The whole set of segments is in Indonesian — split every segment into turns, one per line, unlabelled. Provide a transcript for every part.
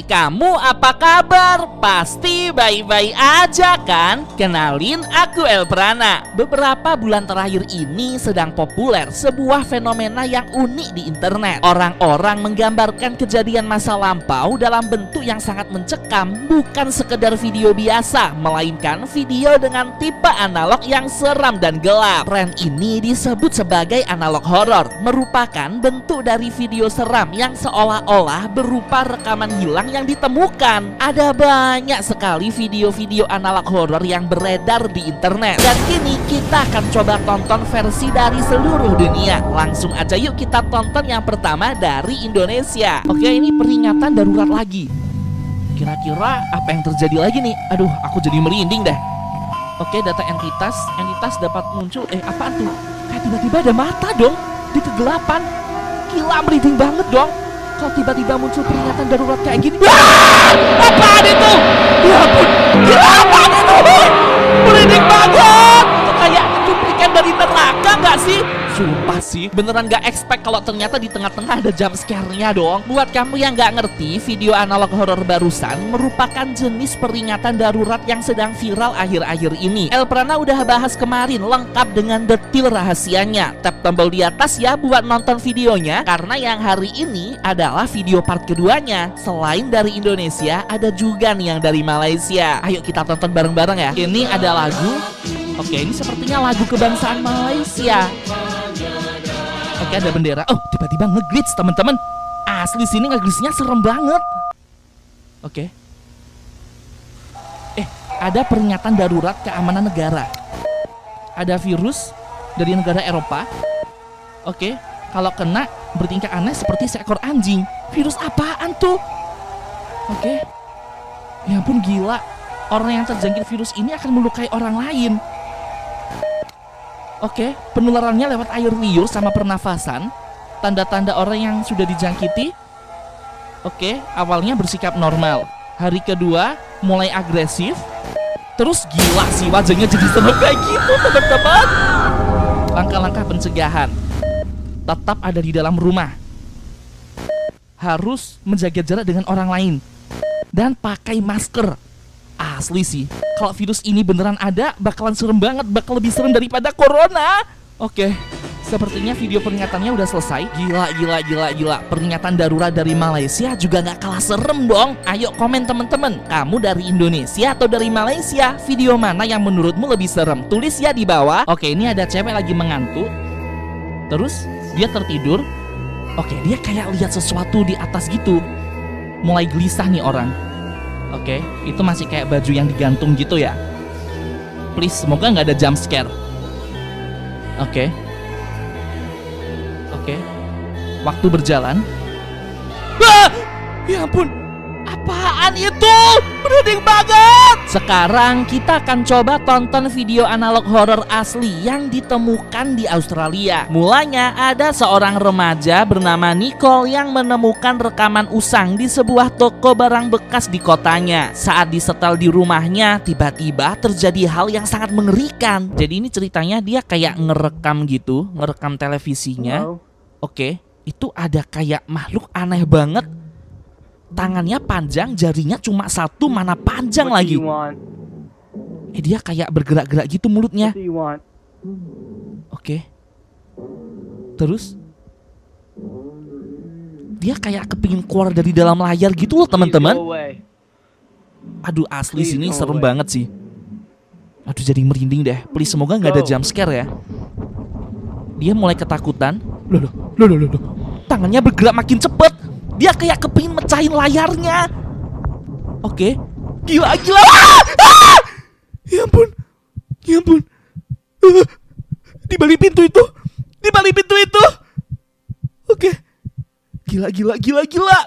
Kamu apa kabar? Pasti baik-baik aja kan? Kenalin, aku El Prana. Beberapa bulan terakhir ini sedang populer sebuah fenomena yang unik di internet. Orang-orang menggambarkan kejadian masa lampau dalam bentuk yang sangat mencekam, bukan sekedar video biasa, melainkan video dengan tipe analog yang seram dan gelap. Tren ini disebut sebagai analog horror, merupakan bentuk dari video seram yang seolah-olah berupa rekaman hilang yang ditemukan. Ada banyak sekali video-video analog horor yang beredar di internet. Dan kini kita akan coba tonton versi dari seluruh dunia. Langsung aja yuk kita tonton yang pertama dari Indonesia. Oke, ini peringatan darurat lagi. Kira-kira apa yang terjadi lagi nih? Aduh, aku jadi merinding deh. Oke, data entitas. Entitas dapat muncul. Eh, apaan tuh? Kayak tiba-tiba ada mata dong di kegelapan. Gila, merinding banget dong kalau tiba-tiba muncul peringatan darurat kayak gini Wah! Apaan itu? Ya ampun Gila apaan itu? Merinding banget kayak cuplikan dari neraka gak sih? Sumpah sih, beneran gak expect kalau ternyata di tengah-tengah ada jump scare-nya dong. Buat kamu yang gak ngerti, video analog horor barusan merupakan jenis peringatan darurat yang sedang viral akhir-akhir ini. El Prana udah bahas kemarin lengkap dengan detil rahasianya. Tap tombol di atas ya buat nonton videonya, karena yang hari ini adalah video part keduanya. Selain dari Indonesia, ada juga nih yang dari Malaysia. Ayo kita tonton bareng-bareng ya. Ini ada lagu Oke, ini sepertinya lagu kebangsaan Malaysia. Oke, ada bendera. Oh, tiba-tiba ngeglitch, teman-teman. Asli sini ngeglitchnya serem banget. Oke. Eh, ada peringatan darurat keamanan negara. Ada virus dari negara Eropa. Oke, kalau kena bertingkah aneh seperti seekor anjing. Virus apaan tuh? Oke. Ya ampun gila. Orang yang terjangkit virus ini akan melukai orang lain. Oke, penularannya lewat air liur sama pernafasan. Tanda-tanda orang yang sudah dijangkiti. Oke, awalnya bersikap normal. Hari kedua mulai agresif. Terus gila sih wajahnya jadi serem kayak gitu teman-teman. Langkah-langkah pencegahan. Tetap ada di dalam rumah. Harus menjaga jarak dengan orang lain. Dan pakai masker asli sih. Kalau virus ini beneran ada, bakalan serem banget, bakal lebih serem daripada corona. Oke, sepertinya video peringatannya udah selesai. Gila, gila, gila, gila. Peringatan darurat dari Malaysia juga nggak kalah serem dong. Ayo komen temen-temen, kamu dari Indonesia atau dari Malaysia? Video mana yang menurutmu lebih serem? Tulis ya di bawah. Oke, ini ada cewek lagi mengantuk. Terus dia tertidur. Oke, dia kayak lihat sesuatu di atas gitu. Mulai gelisah nih orang. Oke, itu masih kayak baju yang digantung gitu ya. Please, semoga nggak ada jump scare. Oke. Oke. Waktu berjalan. Wah! Ya ampun. Itu? Merinding banget. Sekarang kita akan coba tonton video analog horor asli yang ditemukan di Australia. Mulanya ada seorang remaja bernama Nicole yang menemukan rekaman usang di sebuah toko barang bekas di kotanya. Saat disetel di rumahnya, tiba-tiba terjadi hal yang sangat mengerikan. Jadi ini ceritanya dia kayak ngerekam gitu, ngerekam televisinya. Oke, itu ada kayak makhluk aneh banget tangannya panjang, jarinya cuma satu, mana panjang lagi. Eh dia kayak bergerak-gerak gitu mulutnya. Oke. Terus dia kayak kepingin keluar dari dalam layar gitu loh teman-teman. Aduh asli sini serem banget sih. Aduh jadi merinding deh. Please semoga nggak ada jump scare ya. Dia mulai ketakutan. Loh loh loh loh loh. Tangannya bergerak makin cepet. Dia kayak kepingin mecahin layarnya. Oke. Gila, gila. Ah! Ah! Ya ampun. Ya ampun. Uh, di balik pintu itu. Di balik pintu itu. Oke. Gila, gila, gila, gila.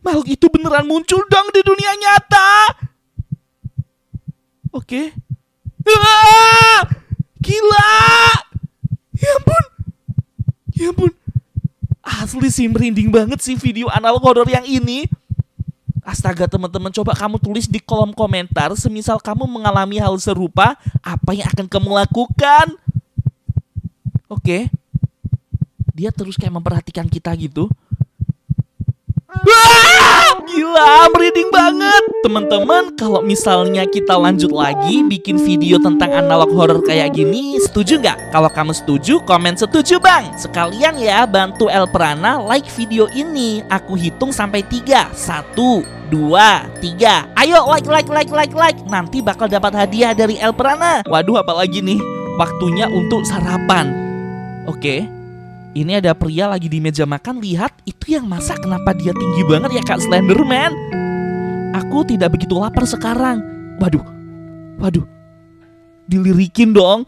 Makhluk itu beneran muncul dong di dunia nyata. Oke. Ah! Gila. Ya ampun. Ya ampun. Asli sih merinding banget sih video analog horror yang ini. Astaga teman-teman coba kamu tulis di kolom komentar semisal kamu mengalami hal serupa apa yang akan kamu lakukan. Oke. Dia terus kayak memperhatikan kita gitu. Wah, gila, merinding banget. Teman-teman, kalau misalnya kita lanjut lagi bikin video tentang analog horror kayak gini, setuju nggak? Kalau kamu setuju, komen setuju bang. Sekalian ya bantu El Prana like video ini. Aku hitung sampai tiga. Satu, dua, tiga. Ayo like, like, like, like, like. Nanti bakal dapat hadiah dari El Prana. Waduh, apalagi nih? Waktunya untuk sarapan. Oke. Ini ada pria lagi di meja makan. Lihat, itu yang masak. Kenapa dia tinggi banget ya Kak Slenderman? Aku tidak begitu lapar sekarang. Waduh, waduh. Dilirikin dong.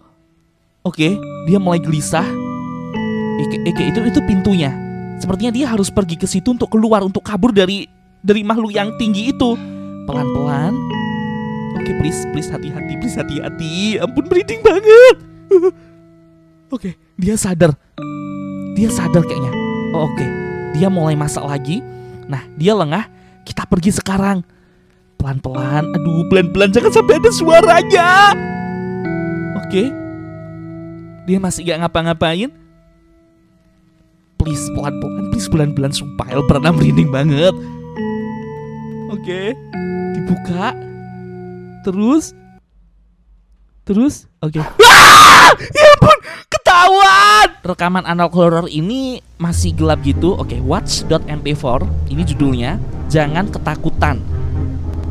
Oke, dia mulai gelisah. Eke, itu itu pintunya. Sepertinya dia harus pergi ke situ untuk keluar untuk kabur dari dari makhluk yang tinggi itu. Pelan-pelan. Oke, please, please hati-hati, please hati-hati. Ampun, merinding banget. Oke, dia sadar. Dia sadar kayaknya. Oh, oke. Dia mulai masak lagi. Nah, dia lengah. Kita pergi sekarang. Pelan-pelan. Aduh, pelan-pelan jangan sampai ada suaranya. Oke. Dia masih gak ngapa-ngapain. Please pelan-pelan, please pelan-pelan sumpah El pernah merinding banget. Oke. Dibuka. Terus Terus oke. Ah! Ya ampun. Rekaman analog horror ini masih gelap gitu. Oke, watch.mp4 ini judulnya. Jangan ketakutan.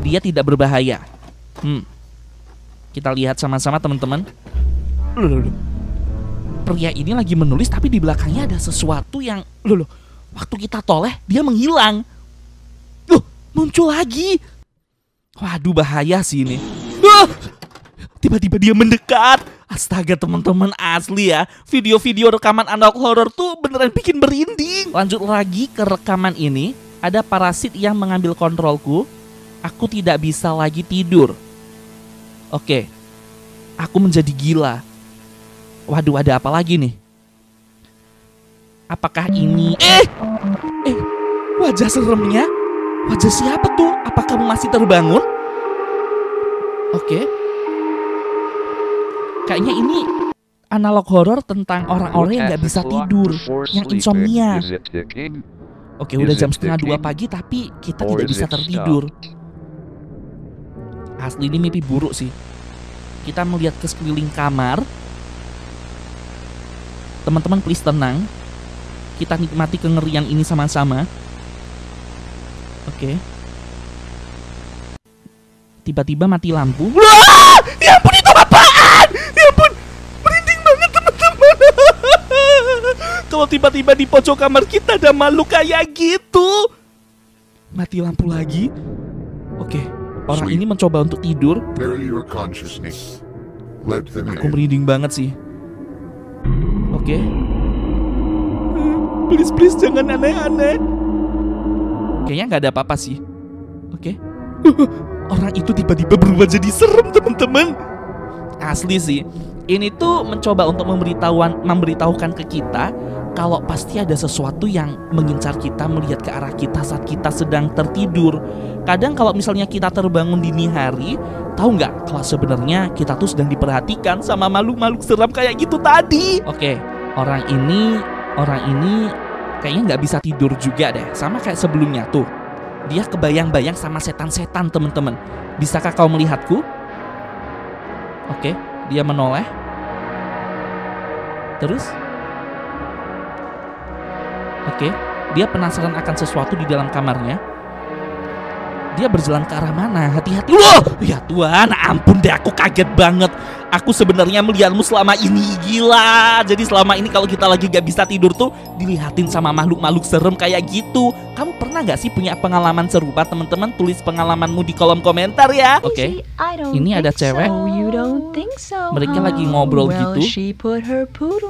Dia tidak berbahaya. Hmm. Kita lihat sama-sama teman-teman. Pria ini lagi menulis tapi di belakangnya ada sesuatu yang loh, loh. Waktu kita toleh dia menghilang. Loh, muncul lagi. Waduh bahaya sih ini. Ah! Tiba-tiba dia mendekat. Astaga teman-teman asli ya. Video-video rekaman analog horror tuh beneran bikin merinding. Lanjut lagi ke rekaman ini. Ada parasit yang mengambil kontrolku. Aku tidak bisa lagi tidur. Oke. Aku menjadi gila. Waduh ada apa lagi nih? Apakah ini... Eh! Eh! Wajah seremnya? Wajah siapa tuh? Apa kamu masih terbangun? Oke. Kayaknya ini analog horror tentang orang-orang yang nggak bisa tidur, yang insomnia. Oke, udah jam setengah dua pagi tapi kita tidak bisa tertidur. Asli ini mimpi buruk sih. Kita melihat ke sekeliling kamar. Teman-teman please tenang. Kita nikmati kengerian ini sama-sama. Oke. Tiba-tiba mati lampu. Wah! Ya ampun itu apaan? Ya ampun. Merinding banget teman-teman. Kalau tiba-tiba di pojok kamar kita ada makhluk kayak gitu. Mati lampu lagi. Oke. Orang ini mencoba untuk tidur. Aku
in.
merinding banget sih. Oke. Please please jangan aneh-aneh. Kayaknya nggak ada apa-apa sih. Oke. Orang itu tiba-tiba berubah jadi serem teman-teman. Asli sih. Ini tuh mencoba untuk memberitahuan memberitahukan ke kita kalau pasti ada sesuatu yang mengincar kita melihat ke arah kita saat kita sedang tertidur. Kadang kalau misalnya kita terbangun dini hari, tahu nggak kalau sebenarnya kita tuh sedang diperhatikan sama makhluk-makhluk seram kayak gitu tadi. Oke, orang ini orang ini kayaknya nggak bisa tidur juga deh, sama kayak sebelumnya tuh. Dia kebayang-bayang sama setan-setan teman-teman. Bisakah kau melihatku? Oke, dia menoleh. Terus? Oke, dia penasaran akan sesuatu di dalam kamarnya. Dia berjalan ke arah mana? Hati-hati. Loh, ya Tuhan, ampun deh aku kaget banget. Aku sebenarnya melihatmu selama ini gila. Jadi selama ini kalau kita lagi gak bisa tidur tuh dilihatin sama makhluk-makhluk serem kayak gitu. Kamu pernah gak sih punya pengalaman serupa teman-teman? Tulis pengalamanmu di kolom komentar ya. Oke. Ini ada cewek. Mereka lagi ngobrol gitu.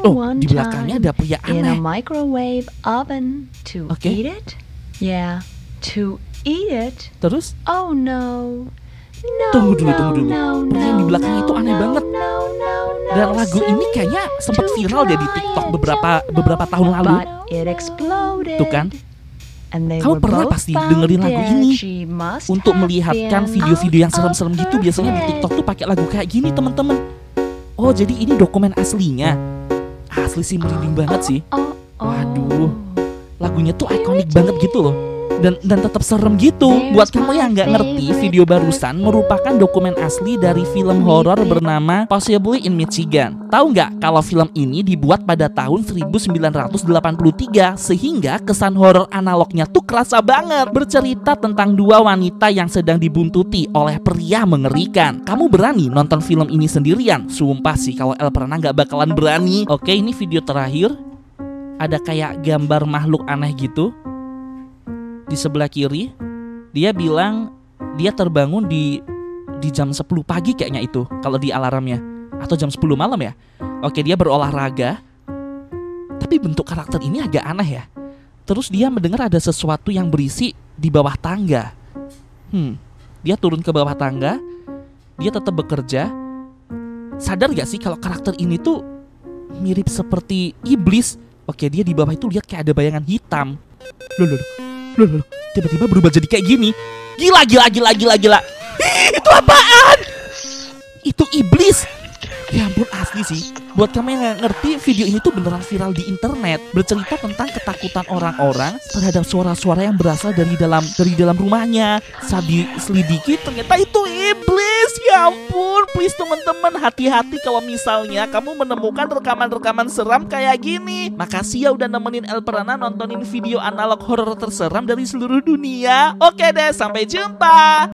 Oh, di belakangnya ada pria aneh.
to
Okay.
Yeah, to eat it.
Terus
Oh no. No,
Tunggu dulu,
no,
tunggu dulu.
No,
Pria yang di
no,
belakang
no,
itu aneh
no,
banget.
no, no, no,
dan lagu ini kayaknya sempat viral deh di TikTok beberapa beberapa tahun lalu. Tuh kan? Kamu pernah pasti dengerin lagu ini Untuk melihatkan video-video yang serem-serem gitu biasanya di. TikTok tuh pakai lagu kayak gini teman-teman. Oh jadi ini dokumen aslinya. Asli sih merinding banget sih.
Oh, oh.
Waduh. Lagunya tuh ikonik banget gitu loh. Dan dan tetap serem gitu. Buat kamu yang nggak ngerti, video barusan merupakan dokumen asli dari film horor bernama Possibly in Michigan. Tahu nggak kalau film ini dibuat pada tahun 1983 sehingga kesan horor analognya tuh kerasa banget. Bercerita tentang dua wanita yang sedang dibuntuti oleh pria mengerikan. Kamu berani nonton film ini sendirian? Sumpah sih kalau El pernah nggak bakalan berani. Oke, ini video terakhir. Ada kayak gambar makhluk aneh gitu di sebelah kiri dia bilang dia terbangun di di jam 10 pagi kayaknya itu kalau di alarmnya atau jam 10 malam ya. Oke, dia berolahraga. Tapi bentuk karakter ini agak aneh ya. Terus dia mendengar ada sesuatu yang berisi di bawah tangga. Hmm, dia turun ke bawah tangga. Dia tetap bekerja. Sadar gak sih kalau karakter ini tuh mirip seperti iblis? Oke, dia di bawah itu lihat kayak ada bayangan hitam. Loh, loh, loh. Loh, loh, tiba-tiba berubah jadi kayak gini. Gila, gila, gila, gila, gila. Itu apaan? Itu iblis. Ya ampun asli sih. Buat kamu yang ngerti, video ini tuh beneran viral di internet. Bercerita tentang ketakutan orang-orang terhadap suara-suara yang berasal dari dalam dari dalam rumahnya. Saat diselidiki ternyata itu iblis. Ampun, please teman-teman hati-hati kalau misalnya kamu menemukan rekaman-rekaman seram kayak gini. Makasih ya udah nemenin El Perana nontonin video analog horor terseram dari seluruh dunia. Oke deh, sampai jumpa.